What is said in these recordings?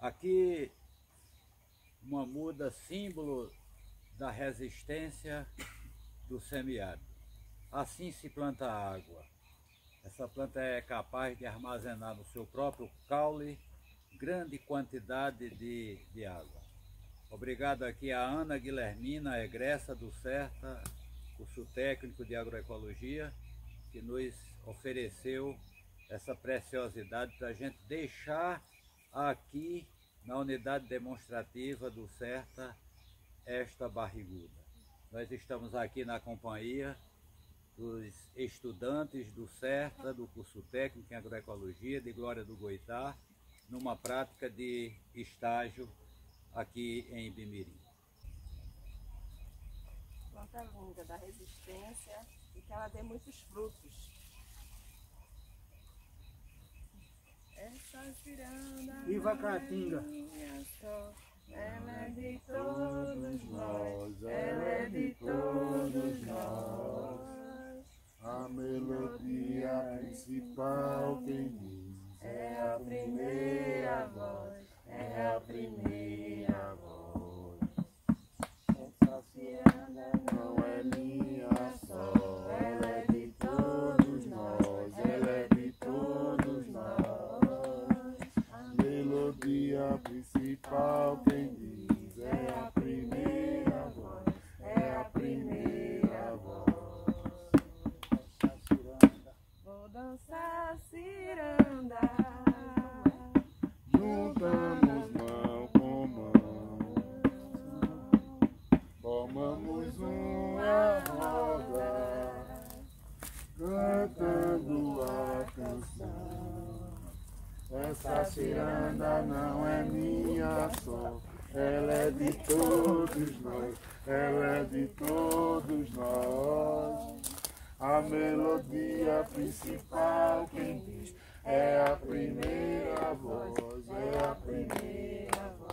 Aqui, uma muda símbolo da resistência do semiárido. Assim se planta a água. Essa planta é capaz de armazenar no seu próprio caule grande quantidade de, de água. Obrigado aqui a Ana Guilhermina, egressa do CERTA, curso técnico de agroecologia, que nos ofereceu essa preciosidade para a gente deixar aqui na unidade demonstrativa do CERTA esta barriguda. Nós estamos aqui na companhia dos estudantes do CERTA, do curso técnico em agroecologia de Glória do Goitá, numa prática de estágio aqui em Bimirim. Planta longa, da resistência e que ela dê muitos frutos. Essa ciranda. Viva Caatinga! Ela é de todos nós, ela é de todos nós. A melodia principal quem diz É a primeira voz, é a primeira voz. Essa ciranda não principal quem diz é a primeira voz, É a primeira voz. Vou dançar ciranda. juntamos mão com mão, formamos uma Essa ciranda não é minha só, ela é de todos nós, ela é de todos nós. A melodia principal quem diz é a primeira voz, é a primeira voz.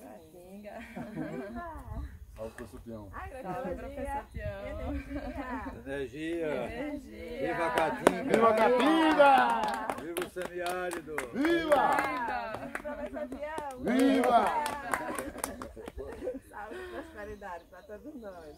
Caatinga. Olha o professor Tião. Salve, professor Tião. Energia! Energia. Viva a Caatinga! Viva a Caatinga! Viva o semiárido! Viva! Professor Tião. Viva! Saúde e prosperidade para todos nós.